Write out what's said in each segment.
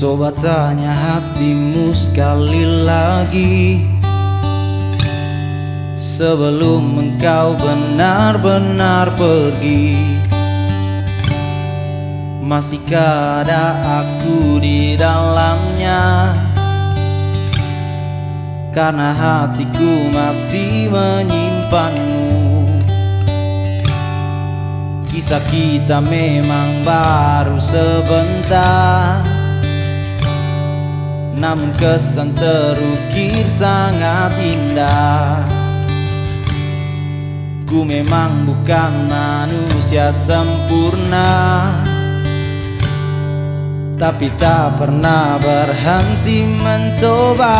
Coba tanya hatimu sekali lagi. Sebelum engkau benar-benar pergi Masihkah ada aku di dalamnya? Karena hatiku masih menyimpanmu. Kisah kita memang baru sebentar namun kesan terukir sangat indah. Ku memang bukan manusia sempurna. Tapi tak pernah berhenti mencoba.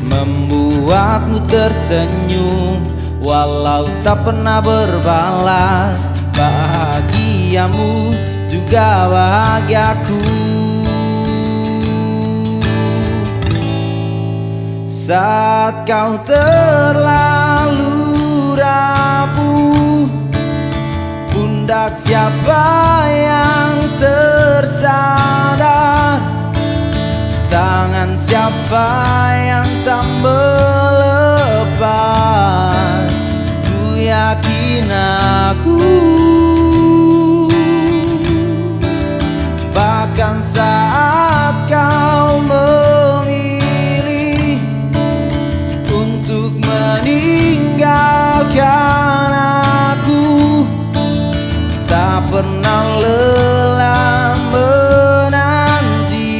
Membuatmu tersenyum Walau tak pernah berbalas. Bahagiamu juga bahagiaku Saat kau terlalu rapuh Pundak siapa yang tersadar? Tangan siapa yang tak pernah lelah menanti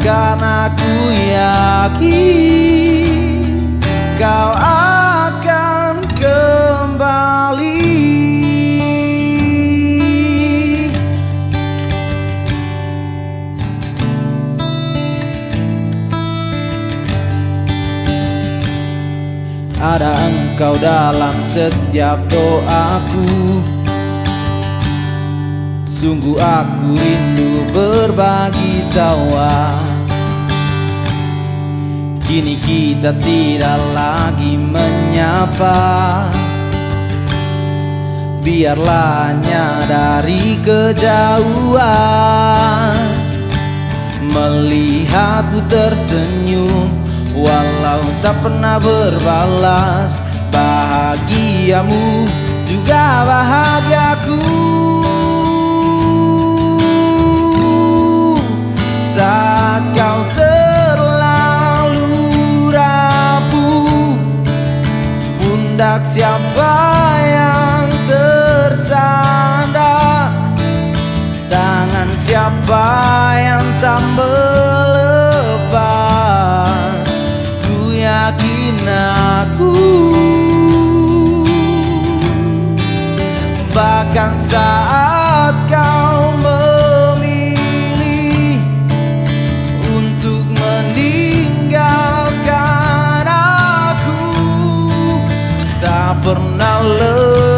Karena ku yakin kau akan kembali. Ada engkau dalam setiap doaku Sungguh aku rindu berbagi tawa. Kini kita tidak lagi menyapa. Biarlah hanya dari kejauhan. Melihatmu tersenyum Walau tak pernah berbalas. Bahagiamu juga bahagiaku saat kau terlalu rapuh Pundak siapa yang tersandar Tangan siapa yang tak melepas Ku yakin aku. Bahkan saat pernah lelah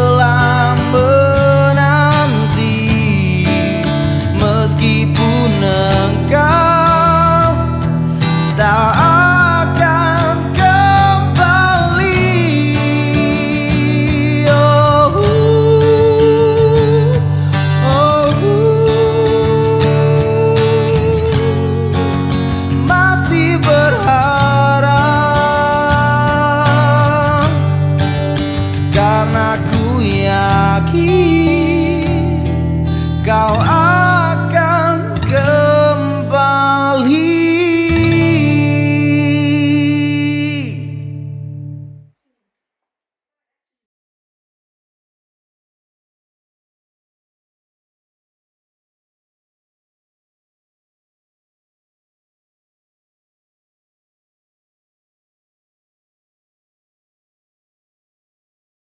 Karena ku yakin kau